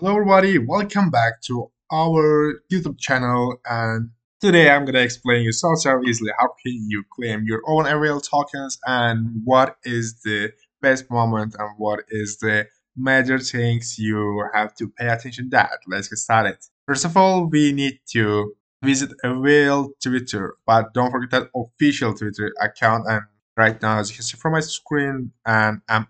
Hello everybody, welcome back to our YouTube channel and today I'm gonna explain you so so easily how can you claim your own AVAIL tokens and what is the best moment and what is the major things you have to pay attention that. Let's get started. First of all, we need to visit AVAIL Twitter, but don't forget that official Twitter account and right now as you can see from my screen and I'm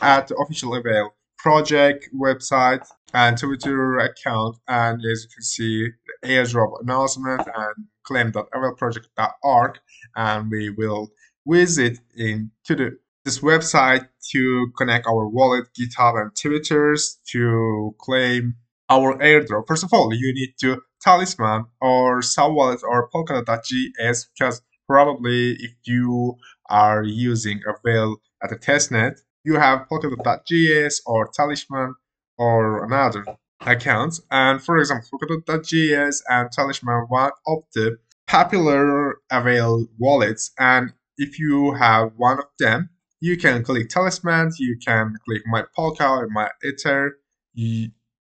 at the official AVAIL project website and Twitter account. And as you can see, the airdrop announcement and claim.availproject.org. And we will visit into the this website to connect our wallet, GitHub, and to claim our airdrop. First of all, you need to Talisman or Subwallet or Polkadot.js because probably if you are using a Avail at a testnet, you have Polkadot.js or Talisman or another account. And for example, Polkadot.js and Talisman one of the popular Avail wallets. And if you have one of them, you can click Talisman, you can click My Polka My Ether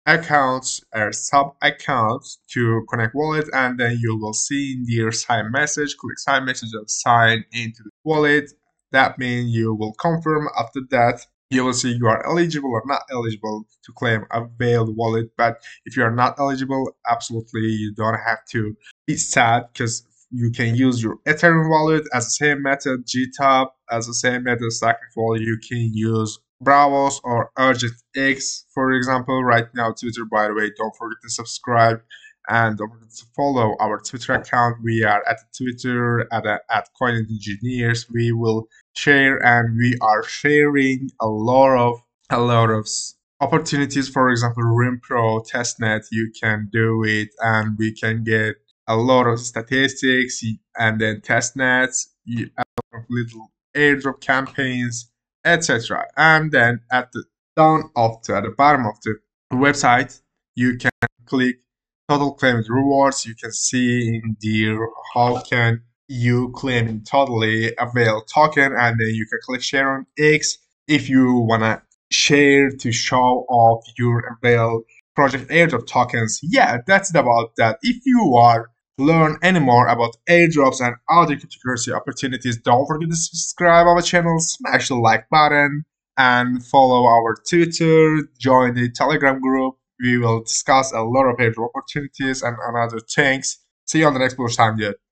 accounts or sub accounts to connect wallet and then you will see in your sign message click sign message and sign into the wallet that means you will confirm after that you will see you are eligible or not eligible to claim Avail wallet. But if you are not eligible, absolutely you don't have to be sad because you can use your Ethereum wallet as the same method, GitHub as the same method, Wallet. You can use Braavos or Argent X, for example. Right now, Twitter, by the way, don't forget to subscribe and to follow our Twitter account. We are at Twitter at, at Coin Engineers. We will share and we are sharing a lot of a lot of opportunities. For example, Rim Pro testnet, you can do it, and we can get a lot of statistics and then testnets, a lot of little airdrop campaigns, etc. And then at the down of the, at the bottom of the website, you can click total claimed rewards. You can see in there how can you claim totally avail token and then you can click share on X if you wanna share to show off your avail project airdrop tokens. Yeah, that's about that. If you are learn any more about airdrops and other cryptocurrency opportunities, don't forget to subscribe our channel, smash the like button, and follow our Twitter, join the Telegram group, we will discuss a lot of airdrop opportunities and other things. See you on the next Bullish Time, dude.